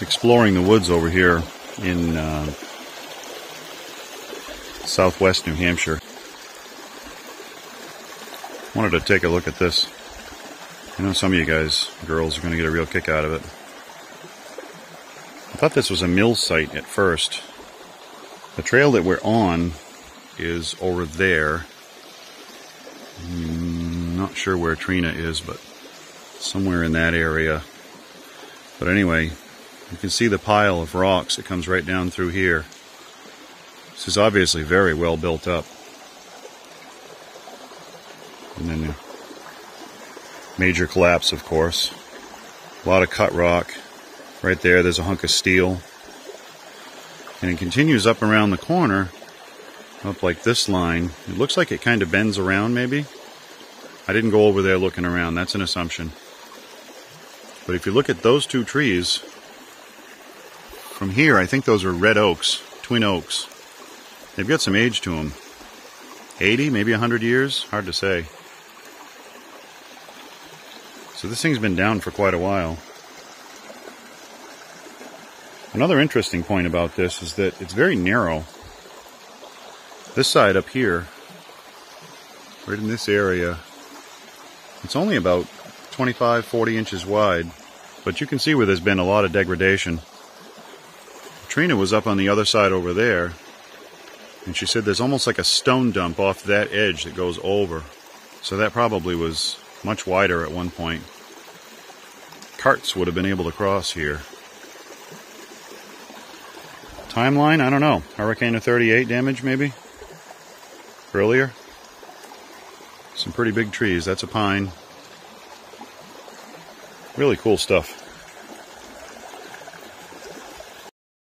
exploring the woods over here in uh, southwest New Hampshire. Wanted to take a look at this. I know some of you guys, girls, are going to get a real kick out of it. I thought this was a mill site at first. The trail that we're on is over there. Mm, not sure where Trina is, but somewhere in that area. But anyway, you can see the pile of rocks that comes right down through here. This is obviously very well built up. And then a major collapse, of course. A lot of cut rock. Right there, there's a hunk of steel. And it continues up around the corner, up like this line. It looks like it kind of bends around, maybe. I didn't go over there looking around, that's an assumption. But if you look at those two trees, from here, I think those are red oaks, twin oaks. They've got some age to them. 80, maybe 100 years? Hard to say. So this thing's been down for quite a while. Another interesting point about this is that it's very narrow. This side up here, right in this area, it's only about 25, 40 inches wide, but you can see where there's been a lot of degradation. Trina was up on the other side over there, and she said there's almost like a stone dump off that edge that goes over. So that probably was much wider at one point. Carts would have been able to cross here. Timeline? I don't know. Hurricane of 38 damage, maybe? Earlier? Some pretty big trees. That's a pine. Really cool stuff.